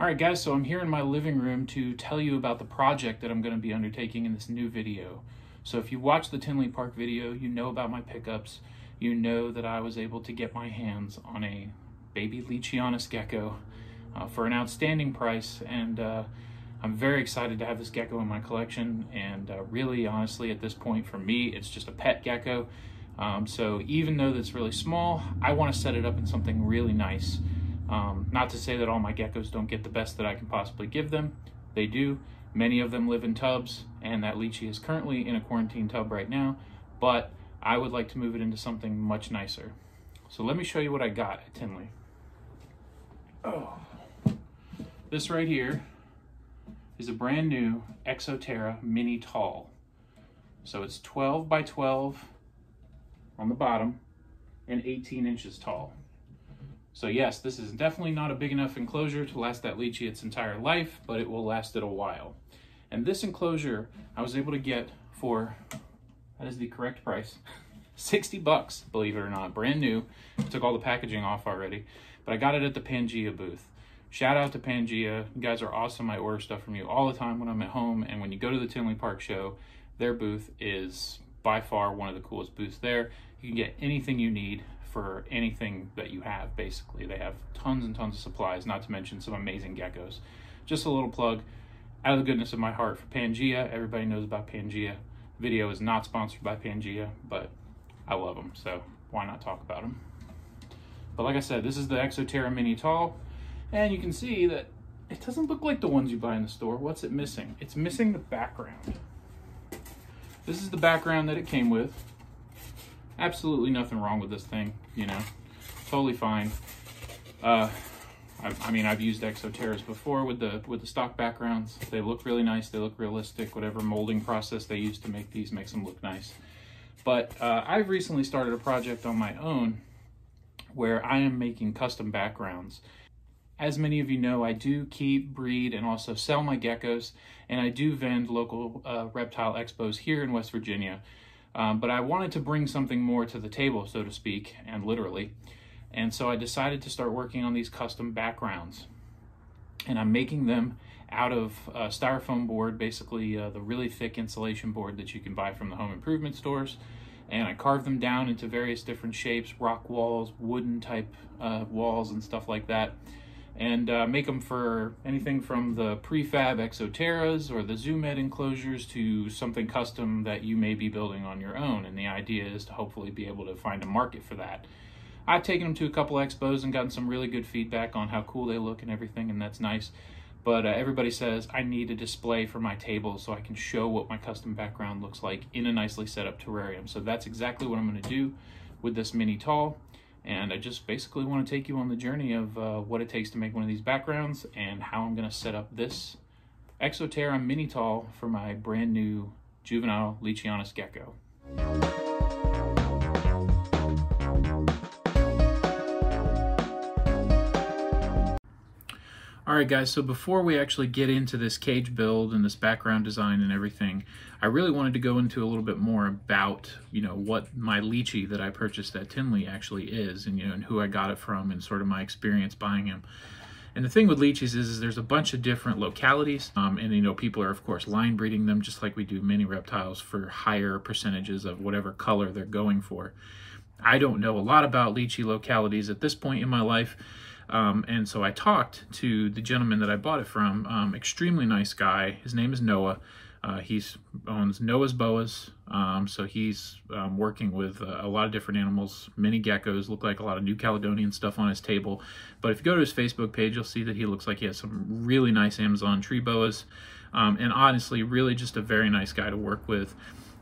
All right, guys, so I'm here in my living room to tell you about the project that I'm going to be undertaking in this new video. So if you watched the Tinley Park video, you know about my pickups. You know that I was able to get my hands on a baby Leachianus gecko uh, for an outstanding price, and uh, I'm very excited to have this gecko in my collection, and uh, really, honestly, at this point, for me, it's just a pet gecko. Um, so even though it's really small, I want to set it up in something really nice. Um, not to say that all my geckos don't get the best that I can possibly give them. They do. Many of them live in tubs, and that Leachie is currently in a quarantine tub right now, but I would like to move it into something much nicer. So let me show you what I got at Tinley. Oh. This right here is a brand new Exo Terra Mini Tall. So it's 12 by 12 on the bottom and 18 inches tall. So yes, this is definitely not a big enough enclosure to last that leachie its entire life, but it will last it a while. And this enclosure I was able to get for, that is the correct price, 60 bucks, believe it or not, brand new. Took all the packaging off already, but I got it at the Pangea booth. Shout out to Pangea. You guys are awesome. I order stuff from you all the time when I'm at home. And when you go to the Tinley Park show, their booth is by far one of the coolest booths there. You can get anything you need for anything that you have, basically. They have tons and tons of supplies, not to mention some amazing geckos. Just a little plug out of the goodness of my heart for Pangea. Everybody knows about Pangea. The Video is not sponsored by Pangea, but I love them, so why not talk about them? But like I said, this is the Exo Terra Mini Tall, and you can see that it doesn't look like the ones you buy in the store. What's it missing? It's missing the background. This is the background that it came with absolutely nothing wrong with this thing, you know, totally fine. Uh, I, I, mean, I've used Exo Terras before with the with the stock backgrounds. They look really nice. They look realistic. Whatever molding process they use to make these makes them look nice. But uh, I've recently started a project on my own where I am making custom backgrounds. As many of you know, I do keep, breed, and also sell my geckos, and I do vend local uh, reptile expos here in West Virginia. Um, but I wanted to bring something more to the table, so to speak, and literally. And so I decided to start working on these custom backgrounds. And I'm making them out of uh, styrofoam board, basically uh, the really thick insulation board that you can buy from the home improvement stores. And I carved them down into various different shapes, rock walls, wooden type uh, walls and stuff like that and uh, make them for anything from the prefab Exo Terras or the Zoo-Med enclosures to something custom that you may be building on your own. And the idea is to hopefully be able to find a market for that. I've taken them to a couple expos and gotten some really good feedback on how cool they look and everything, and that's nice. But uh, everybody says I need a display for my table so I can show what my custom background looks like in a nicely set up terrarium. So that's exactly what I'm going to do with this mini tall. And I just basically want to take you on the journey of uh, what it takes to make one of these backgrounds and how I'm going to set up this Exo Terra Mini Tall for my brand new juvenile Leachianus gecko. All right, guys, so before we actually get into this cage build and this background design and everything, I really wanted to go into a little bit more about, you know, what my leachie that I purchased at Tinley actually is and, you know, and who I got it from and sort of my experience buying him. And the thing with leachies is, is there's a bunch of different localities, um, and, you know, people are, of course, line breeding them just like we do many reptiles for higher percentages of whatever color they're going for. I don't know a lot about leachie localities at this point in my life, um, and so I talked to the gentleman that I bought it from, um, extremely nice guy. His name is Noah. Uh, he owns Noah's Boas, um, so he's um, working with uh, a lot of different animals. Many geckos look like a lot of New Caledonian stuff on his table. But if you go to his Facebook page, you'll see that he looks like he has some really nice Amazon tree boas. Um, and honestly, really just a very nice guy to work with.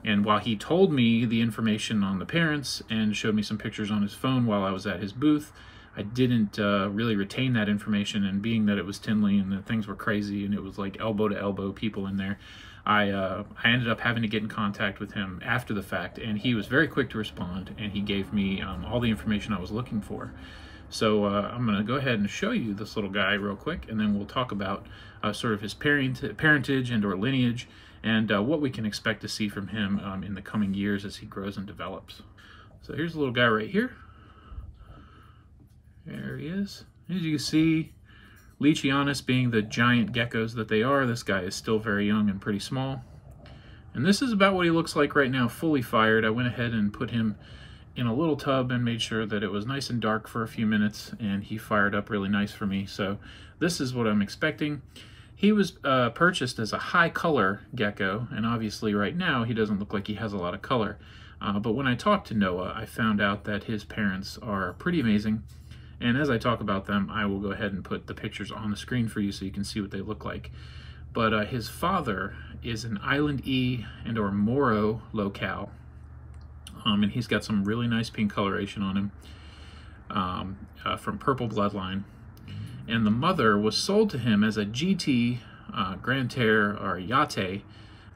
And while he told me the information on the parents and showed me some pictures on his phone while I was at his booth, I didn't uh, really retain that information, and being that it was Tinley and the things were crazy and it was like elbow to elbow people in there, I uh, I ended up having to get in contact with him after the fact, and he was very quick to respond, and he gave me um, all the information I was looking for. So uh, I'm going to go ahead and show you this little guy real quick, and then we'll talk about uh, sort of his parent parentage and or lineage, and uh, what we can expect to see from him um, in the coming years as he grows and develops. So here's a little guy right here. There he is. As you can see, Leachianus being the giant geckos that they are, this guy is still very young and pretty small. And this is about what he looks like right now, fully fired. I went ahead and put him in a little tub and made sure that it was nice and dark for a few minutes, and he fired up really nice for me. So this is what I'm expecting. He was uh, purchased as a high color gecko, and obviously right now he doesn't look like he has a lot of color. Uh, but when I talked to Noah, I found out that his parents are pretty amazing. And as I talk about them, I will go ahead and put the pictures on the screen for you so you can see what they look like. But uh, his father is an Island E and or Moro locale. Um, and he's got some really nice pink coloration on him um, uh, from Purple Bloodline. And the mother was sold to him as a GT, uh, Grande-Terre, or Yate,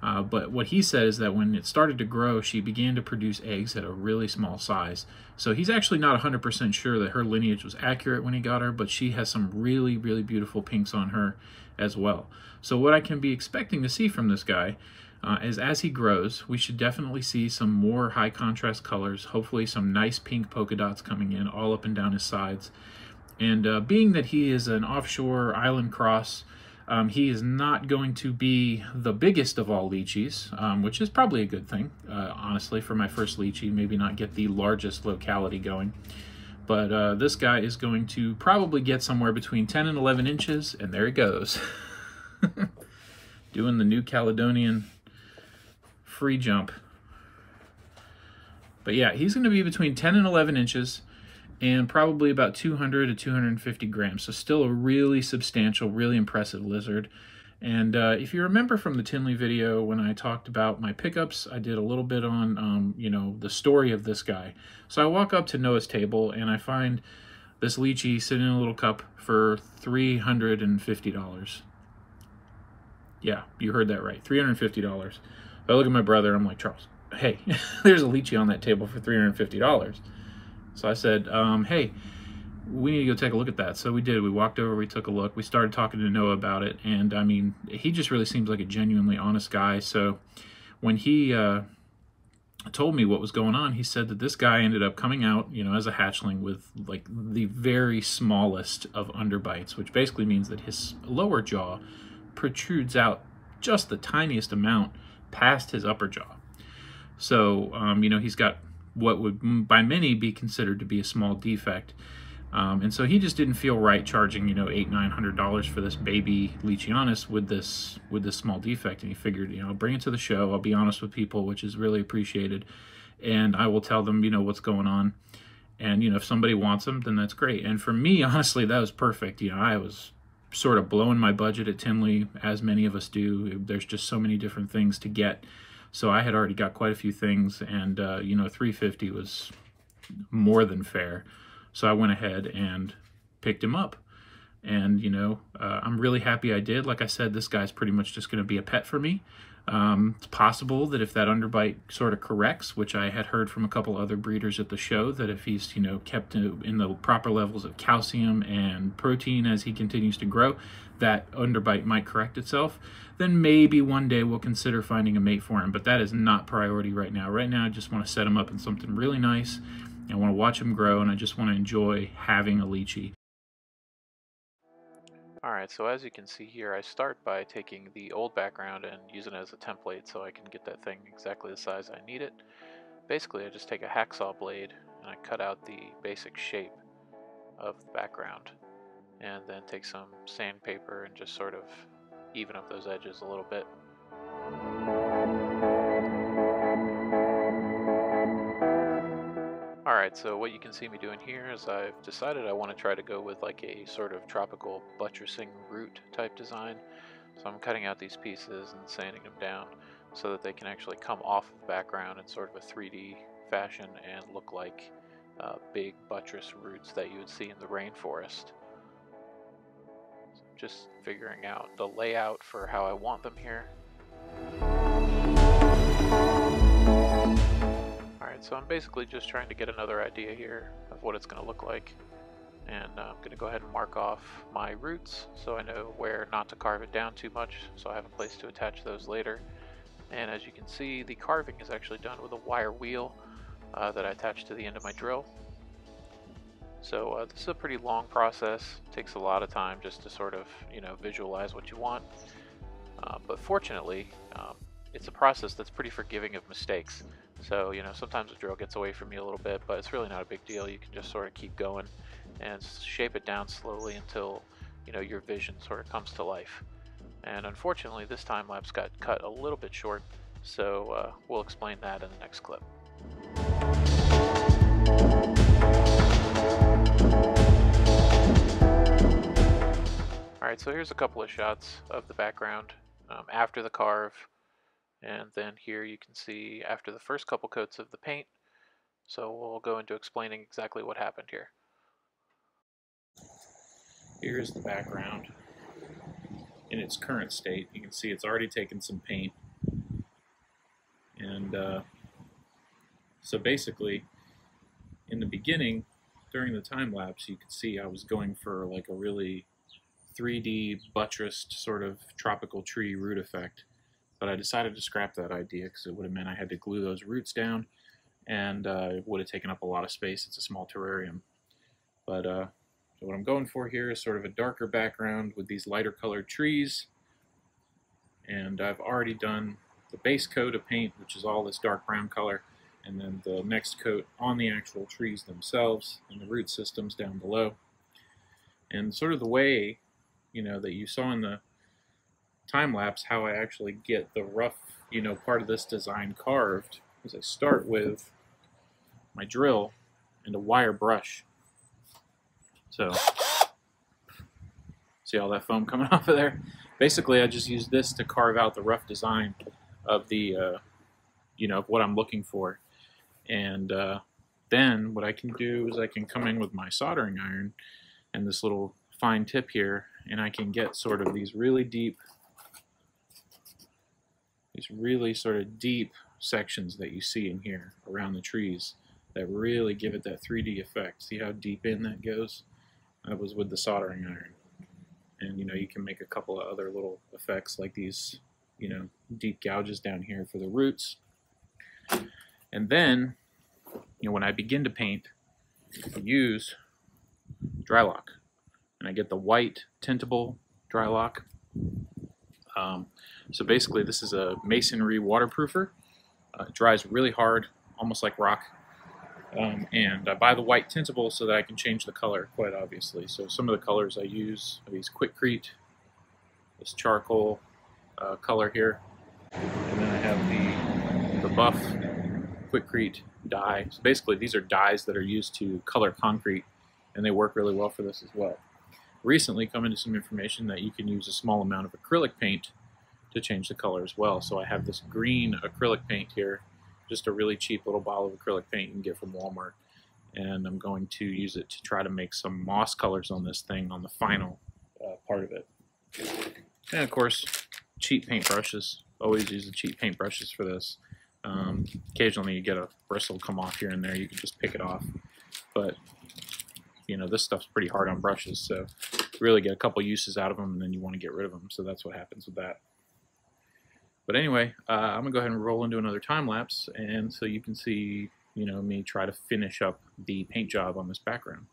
uh, but what he said is that when it started to grow, she began to produce eggs at a really small size. So he's actually not 100% sure that her lineage was accurate when he got her, but she has some really, really beautiful pinks on her as well. So what I can be expecting to see from this guy uh, is as he grows, we should definitely see some more high contrast colors, hopefully some nice pink polka dots coming in all up and down his sides. And uh, being that he is an offshore island cross, um, he is not going to be the biggest of all leachies, um, which is probably a good thing, uh, honestly, for my first leachie. Maybe not get the largest locality going. But uh, this guy is going to probably get somewhere between 10 and 11 inches, and there he goes. Doing the New Caledonian free jump. But yeah, he's going to be between 10 and 11 inches and probably about 200 to 250 grams. So still a really substantial, really impressive lizard. And uh, if you remember from the Tinley video when I talked about my pickups, I did a little bit on, um, you know, the story of this guy. So I walk up to Noah's table and I find this leachie sitting in a little cup for $350. Yeah, you heard that right, $350. I look at my brother, I'm like, Charles, hey, there's a leachie on that table for $350. So I said, um, hey, we need to go take a look at that. So we did. We walked over, we took a look, we started talking to Noah about it. And I mean, he just really seems like a genuinely honest guy. So when he uh, told me what was going on, he said that this guy ended up coming out, you know, as a hatchling with like the very smallest of underbites, which basically means that his lower jaw protrudes out just the tiniest amount past his upper jaw. So, um, you know, he's got what would by many be considered to be a small defect. Um, and so he just didn't feel right charging, you know, eight nine hundred dollars for this baby Leachianus with this with this small defect. And he figured, you know, I'll bring it to the show. I'll be honest with people, which is really appreciated, and I will tell them, you know, what's going on. And you know, if somebody wants them, then that's great. And for me, honestly, that was perfect. You know, I was sort of blowing my budget at Tinley, as many of us do. There's just so many different things to get so I had already got quite a few things, and uh, you know, 350 was more than fair. So I went ahead and picked him up. And, you know, uh, I'm really happy I did. Like I said, this guy's pretty much just going to be a pet for me. Um, it's possible that if that underbite sort of corrects, which I had heard from a couple other breeders at the show, that if he's, you know, kept in the proper levels of calcium and protein as he continues to grow, that underbite might correct itself, then maybe one day we'll consider finding a mate for him. But that is not priority right now. Right now, I just want to set him up in something really nice. I want to watch him grow, and I just want to enjoy having a leachie. Alright, so as you can see here, I start by taking the old background and using it as a template so I can get that thing exactly the size I need it. Basically, I just take a hacksaw blade and I cut out the basic shape of the background and then take some sandpaper and just sort of even up those edges a little bit. Alright, so what you can see me doing here is I've decided I want to try to go with like a sort of tropical buttressing root type design. So I'm cutting out these pieces and sanding them down so that they can actually come off of the background in sort of a 3D fashion and look like uh, big buttress roots that you would see in the rainforest just figuring out the layout for how I want them here. Alright, so I'm basically just trying to get another idea here of what it's going to look like. And uh, I'm going to go ahead and mark off my roots so I know where not to carve it down too much so I have a place to attach those later. And as you can see, the carving is actually done with a wire wheel uh, that I attached to the end of my drill. So uh, this is a pretty long process. takes a lot of time just to sort of you know visualize what you want. Uh, but fortunately, um, it's a process that's pretty forgiving of mistakes. So you know sometimes the drill gets away from you a little bit, but it's really not a big deal. You can just sort of keep going and shape it down slowly until you know your vision sort of comes to life. And unfortunately, this time lapse got cut a little bit short, so uh, we'll explain that in the next clip. Alright, so here's a couple of shots of the background um, after the carve, and then here you can see after the first couple coats of the paint. So we'll go into explaining exactly what happened here. Here's the background in its current state. You can see it's already taken some paint. And uh, so basically, in the beginning, during the time lapse, you could see I was going for like a really 3D buttressed sort of tropical tree root effect. But I decided to scrap that idea because it would have meant I had to glue those roots down and uh, it would have taken up a lot of space. It's a small terrarium. But uh, so what I'm going for here is sort of a darker background with these lighter colored trees. And I've already done the base coat of paint, which is all this dark brown color, and then the next coat on the actual trees themselves and the root systems down below. And sort of the way, you know, that you saw in the time lapse, how I actually get the rough, you know, part of this design carved is I start with my drill and a wire brush. So, see all that foam coming off of there? Basically, I just use this to carve out the rough design of the, uh, you know, of what I'm looking for. And uh, then what I can do is I can come in with my soldering iron and this little fine tip here, and I can get sort of these really deep, these really sort of deep sections that you see in here around the trees that really give it that 3D effect. See how deep in that goes? That was with the soldering iron. And you know, you can make a couple of other little effects like these, you know, deep gouges down here for the roots. And then, you know, when I begin to paint, I use Drylok. And I get the white tintable Drylok. Um, so basically this is a masonry waterproofer. Uh, it dries really hard, almost like rock. Um, and I buy the white tintable so that I can change the color, quite obviously. So some of the colors I use are these Quikrete, this charcoal uh, color here, and then I have the, the buff Quikrete dye. So basically these are dyes that are used to color concrete, and they work really well for this as well. Recently come into some information that you can use a small amount of acrylic paint to change the color as well. So I have this green acrylic paint here just a really cheap little bottle of acrylic paint you can get from Walmart. And I'm going to use it to try to make some moss colors on this thing on the final uh, part of it. And of course, cheap paint brushes. Always use the cheap paint brushes for this. Um, occasionally you get a bristle come off here and there, you can just pick it off. But, you know, this stuff's pretty hard on brushes, so really get a couple uses out of them and then you want to get rid of them. So that's what happens with that. But anyway, uh, I'm gonna go ahead and roll into another time lapse, and so you can see, you know, me try to finish up the paint job on this background.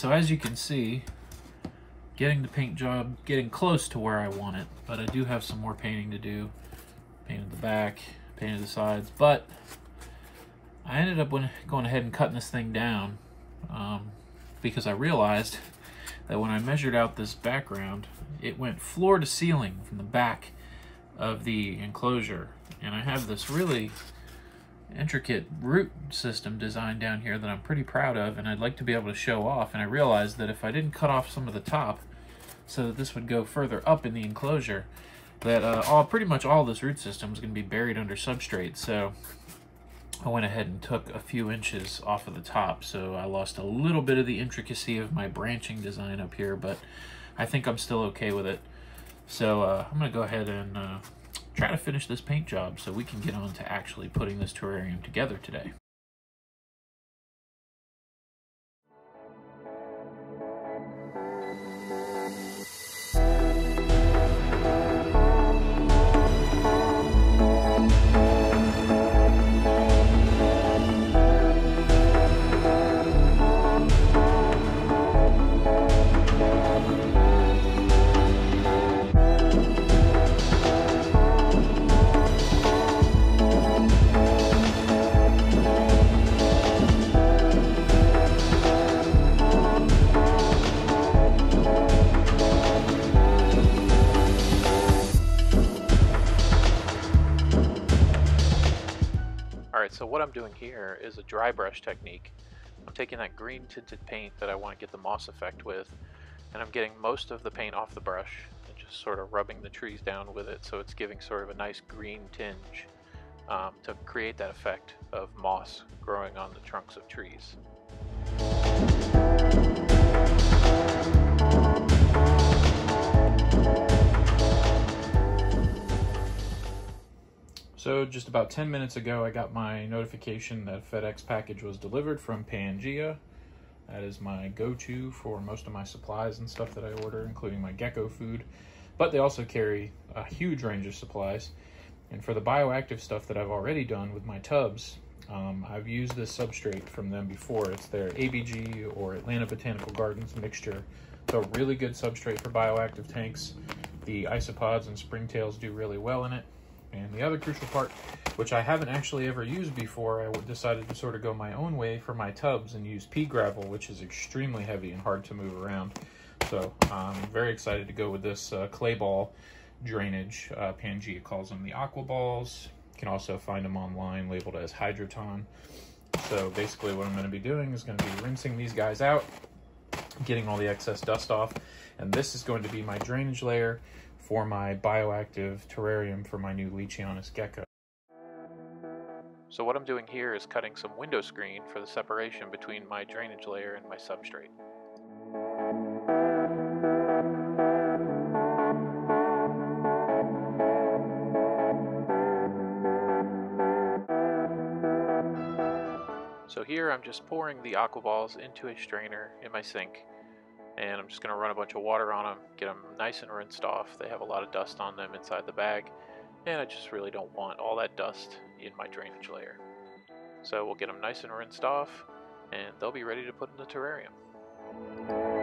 So as you can see, getting the paint job getting close to where I want it, but I do have some more painting to do. Painted the back, painted the sides, but I ended up going ahead and cutting this thing down um, because I realized that when I measured out this background, it went floor to ceiling from the back of the enclosure. And I have this really intricate root system design down here that I'm pretty proud of and I'd like to be able to show off. And I realized that if I didn't cut off some of the top so that this would go further up in the enclosure, that uh, all pretty much all this root system is going to be buried under substrate. So I went ahead and took a few inches off of the top. So I lost a little bit of the intricacy of my branching design up here, but I think I'm still okay with it. So uh, I'm going to go ahead and uh, try to finish this paint job so we can get on to actually putting this terrarium together today. I'm doing here is a dry brush technique. I'm taking that green tinted paint that I want to get the moss effect with, and I'm getting most of the paint off the brush and just sort of rubbing the trees down with it so it's giving sort of a nice green tinge um, to create that effect of moss growing on the trunks of trees. So just about 10 minutes ago, I got my notification that FedEx package was delivered from Pangea. That is my go-to for most of my supplies and stuff that I order, including my gecko food. But they also carry a huge range of supplies. And for the bioactive stuff that I've already done with my tubs, um, I've used this substrate from them before. It's their ABG or Atlanta Botanical Gardens mixture. It's a really good substrate for bioactive tanks. The isopods and springtails do really well in it. And the other crucial part, which I haven't actually ever used before, I decided to sort of go my own way for my tubs and use pea gravel, which is extremely heavy and hard to move around. So I'm very excited to go with this uh, clay ball drainage. Uh, Pangea calls them the aqua balls. You can also find them online labeled as Hydroton. So basically what I'm going to be doing is going to be rinsing these guys out, getting all the excess dust off, and this is going to be my drainage layer for my bioactive terrarium for my new Leachianus gecko. So what I'm doing here is cutting some window screen for the separation between my drainage layer and my substrate. So here I'm just pouring the aqua balls into a strainer in my sink and I'm just going to run a bunch of water on them, get them nice and rinsed off. They have a lot of dust on them inside the bag, and I just really don't want all that dust in my drainage layer. So we'll get them nice and rinsed off, and they'll be ready to put in the terrarium.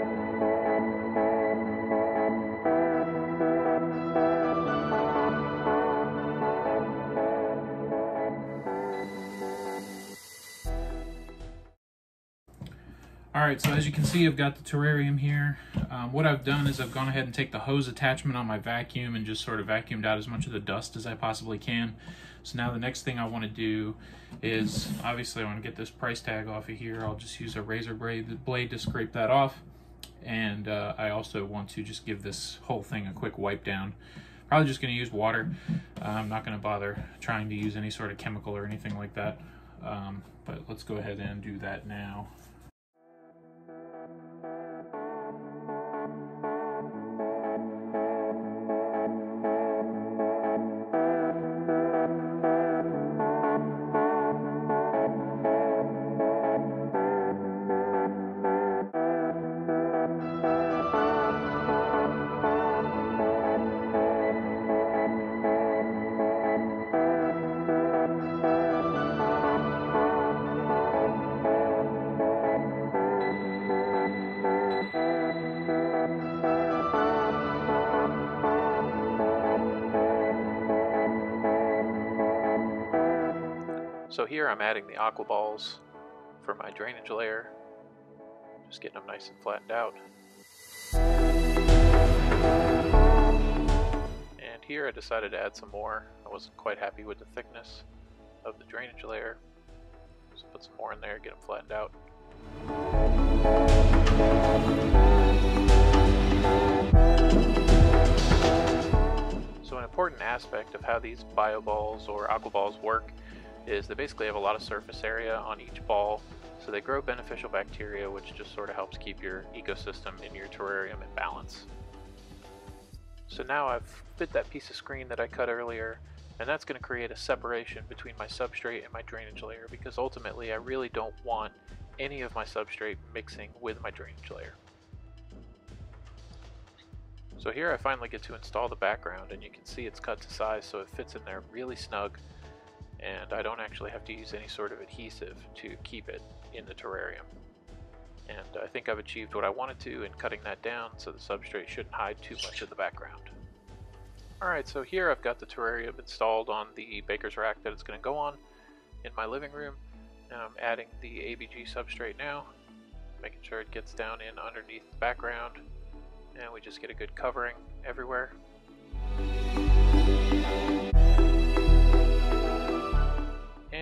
Alright, so as you can see, I've got the terrarium here. Um, what I've done is I've gone ahead and take the hose attachment on my vacuum and just sort of vacuumed out as much of the dust as I possibly can. So now the next thing I want to do is, obviously I want to get this price tag off of here. I'll just use a razor blade, blade to scrape that off. And uh, I also want to just give this whole thing a quick wipe down. Probably just going to use water. Uh, I'm not going to bother trying to use any sort of chemical or anything like that. Um, but let's go ahead and do that now. Here I'm adding the aqua balls for my drainage layer. Just getting them nice and flattened out. And here I decided to add some more. I wasn't quite happy with the thickness of the drainage layer. So put some more in there, get them flattened out. So an important aspect of how these bio balls or aqua balls work is they basically have a lot of surface area on each ball so they grow beneficial bacteria which just sort of helps keep your ecosystem in your terrarium in balance. So now I've fit that piece of screen that I cut earlier and that's going to create a separation between my substrate and my drainage layer because ultimately I really don't want any of my substrate mixing with my drainage layer. So here I finally get to install the background and you can see it's cut to size so it fits in there really snug and I don't actually have to use any sort of adhesive to keep it in the terrarium. And I think I've achieved what I wanted to in cutting that down so the substrate shouldn't hide too much of the background. Alright, so here I've got the terrarium installed on the baker's rack that it's going to go on in my living room. And I'm adding the ABG substrate now, making sure it gets down in underneath the background. And we just get a good covering everywhere.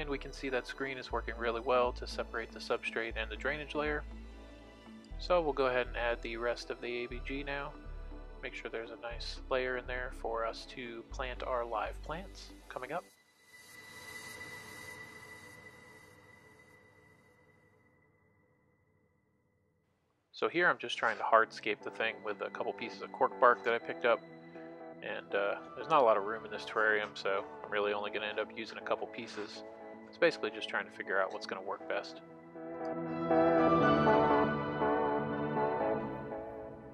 We can see that screen is working really well to separate the substrate and the drainage layer. So we'll go ahead and add the rest of the ABG now. Make sure there's a nice layer in there for us to plant our live plants coming up. So here I'm just trying to hardscape the thing with a couple pieces of cork bark that I picked up. And uh, there's not a lot of room in this terrarium, so I'm really only going to end up using a couple pieces. It's basically just trying to figure out what's going to work best.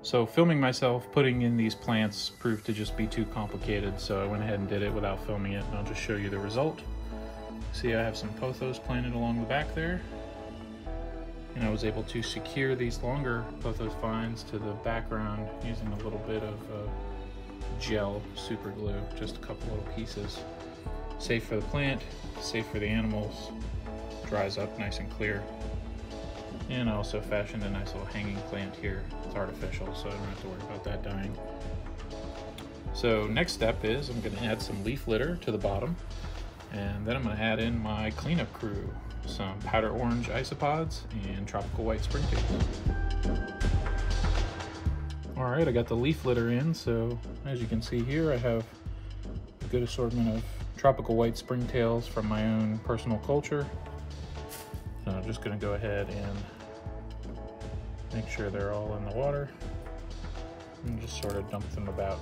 So filming myself putting in these plants proved to just be too complicated, so I went ahead and did it without filming it, and I'll just show you the result. See, I have some pothos planted along the back there, and I was able to secure these longer pothos vines to the background using a little bit of uh, gel super glue, just a couple little pieces. Safe for the plant, safe for the animals, dries up nice and clear. And I also fashioned a nice little hanging plant here. It's artificial, so I don't have to worry about that dying. So next step is I'm gonna add some leaf litter to the bottom, and then I'm gonna add in my cleanup crew, some powder orange isopods and tropical white spring springtails. All right, I got the leaf litter in, so as you can see here, I have a good assortment of tropical white springtails from my own personal culture. So I'm just gonna go ahead and make sure they're all in the water and just sort of dump them about.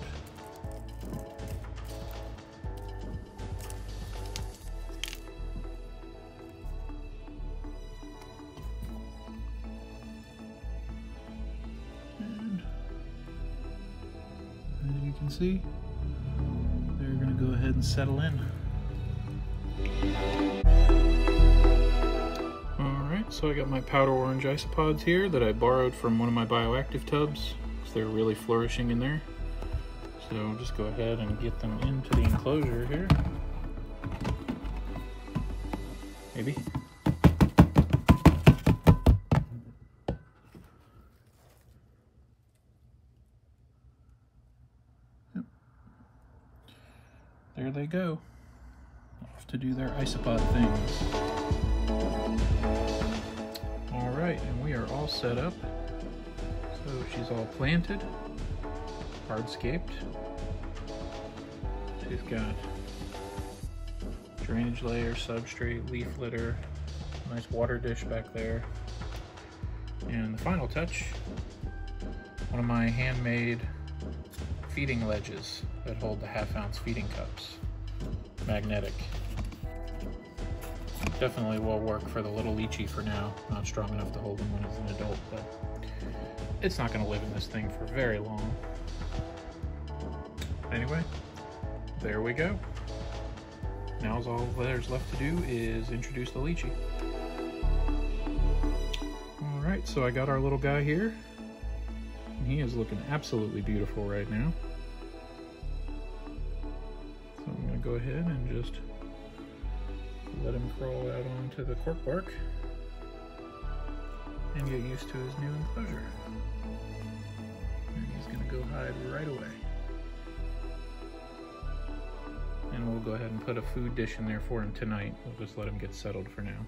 And you can see, go ahead and settle in. Alright, so I got my powder orange isopods here that I borrowed from one of my bioactive tubs because they're really flourishing in there. So I'll just go ahead and get them into the enclosure here. There they go. Off to do their isopod things. All right, and we are all set up. So she's all planted, hardscaped. She's got drainage layer, substrate, leaf litter, nice water dish back there. And the final touch, one of my handmade feeding ledges that hold the half ounce feeding cups. Magnetic. Definitely will work for the little leachie for now. Not strong enough to hold him when he's an adult, but it's not going to live in this thing for very long. Anyway, there we go. Now all there's left to do is introduce the leachie. Alright, so I got our little guy here. He is looking absolutely beautiful right now. Go ahead and just Let him crawl out onto the cork bark and get used to his new enclosure. And he's gonna go hide right away. And we'll go ahead and put a food dish in there for him tonight. We'll just let him get settled for now.